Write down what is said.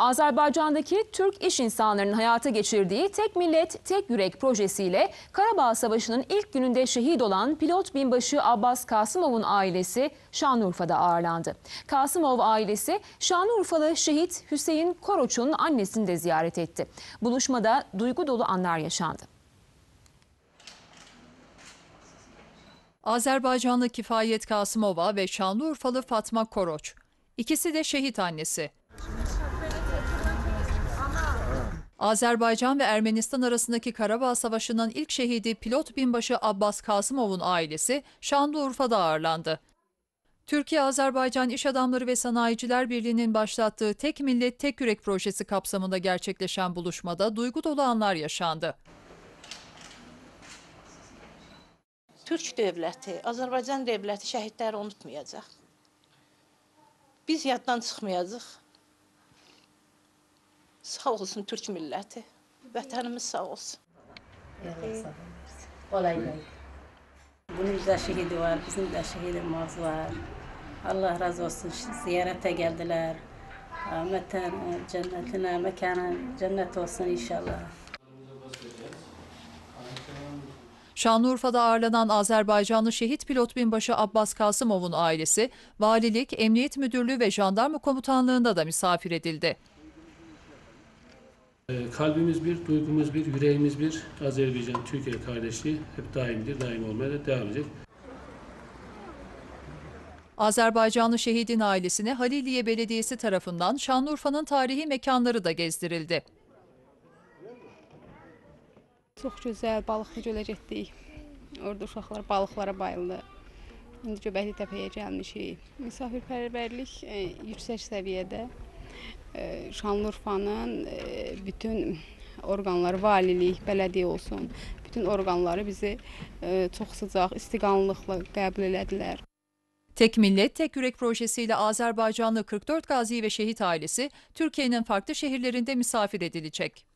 Azerbaycan'daki Türk iş insanlarının hayata geçirdiği Tek Millet Tek Yürek projesiyle Karabağ Savaşı'nın ilk gününde şehit olan pilot binbaşı Abbas Kasımov'un ailesi Şanlıurfa'da ağırlandı. Kasımov ailesi Şanlıurfalı şehit Hüseyin Koroç'un annesini de ziyaret etti. Buluşmada duygu dolu anlar yaşandı. Azerbaycanlı Kifayet Kasımova ve Şanlıurfalı Fatma Koroç. İkisi de şehit annesi. Azerbaycan ve Ermenistan arasındaki Karabağ Savaşı'nın ilk şehidi pilot binbaşı Abbas Kasımov'un ailesi Şanlıurfa'da ağırlandı. Türkiye-Azerbaycan İş Adamları ve Sanayiciler Birliği'nin başlattığı Tek Millet Tek Yürek projesi kapsamında gerçekleşen buluşmada duygu dolu anlar yaşandı. Türk dövləti, Azərbaycan dövləti şəhidləri unutmayacaq. Biz yaddan çıxmayacağıq. Sağ olsun Türk milləti. Vətənimiz sağ olsun. Kolay gelsin. Bunun da şehidi var, bizim de şehidimiz var. Allah razı olsun ziyarete geldiler. Rahmeten cennetine, mekanı cennet olsun inşallah. Şanlıurfa'da ağırlanan Azerbaycanlı şehit pilot binbaşı Abbas Kasımov'un ailesi, valilik, emniyet müdürlüğü ve jandarma komutanlığında da misafir edildi. Ee, Kalbimiz bir, duygumuz bir, yüreğimiz bir. Azerbaycan-Türkiye kardeşliği hep daimdir, daim olmaya da devam edecek. Azerbaycanlı şehidin ailesine Haliliye Belediyesi tarafından Şanlıurfa'nın tarihi mekanları da gezdirildi. Çox gözəl balıqlı gölə getdik. Orada uşaqlar balıqlara bayıldı. İndi Göbəkli təpəyə gəlmişik. Misafirpərvərlik e, yüksək səviyyədə. Şanlıurfanın e, bütün orqanları, valilik, bələdiyyə olsun, bütün orqanları bizi e, çox sıcaq, istiqanlıqla qəbul elədilər. Tek Millet Tek Yürek projesiyle Azerbaycanlı 44 gazi ve şehit ailesi Türkiye'nin farklı şehirlerinde misafir edilecek.